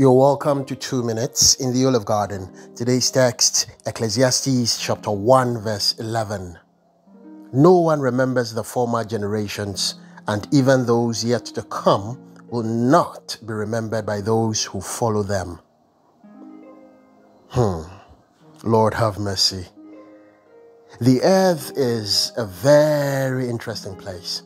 You're welcome to Two Minutes in the Olive Garden. Today's text, Ecclesiastes chapter 1, verse 11. No one remembers the former generations, and even those yet to come will not be remembered by those who follow them. Hmm. Lord have mercy. The earth is a very interesting place.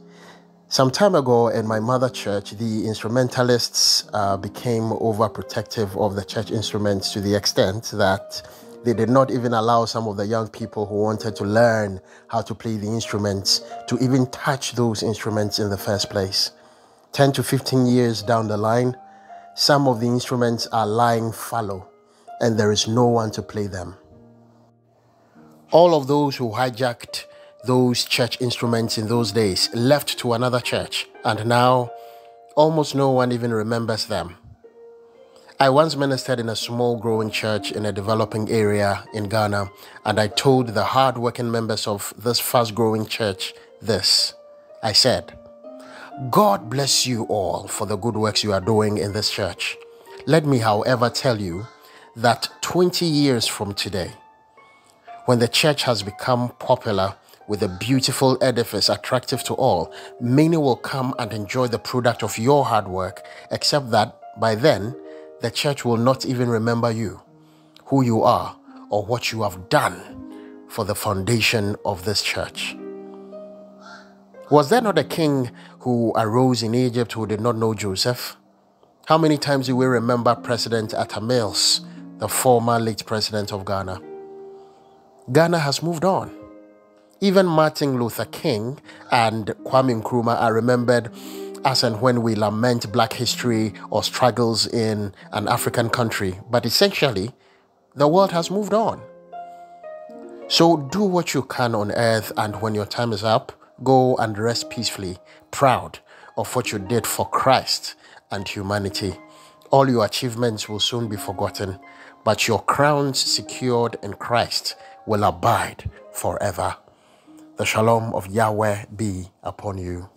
Some time ago in my mother church, the instrumentalists uh, became overprotective of the church instruments to the extent that they did not even allow some of the young people who wanted to learn how to play the instruments to even touch those instruments in the first place. 10 to 15 years down the line, some of the instruments are lying fallow and there is no one to play them. All of those who hijacked those church instruments in those days left to another church, and now almost no one even remembers them. I once ministered in a small growing church in a developing area in Ghana, and I told the hard-working members of this fast growing church this. I said, God bless you all for the good works you are doing in this church. Let me, however, tell you that 20 years from today, when the church has become popular with a beautiful edifice attractive to all, many will come and enjoy the product of your hard work, except that by then, the church will not even remember you, who you are, or what you have done for the foundation of this church. Was there not a king who arose in Egypt who did not know Joseph? How many times do we remember President Atta Mills, the former late president of Ghana? Ghana has moved on. Even Martin Luther King and Kwame Nkrumah are remembered as and when we lament black history or struggles in an African country. But essentially, the world has moved on. So do what you can on earth, and when your time is up, go and rest peacefully, proud of what you did for Christ and humanity. All your achievements will soon be forgotten, but your crowns secured in Christ will abide forever. The shalom of Yahweh be upon you.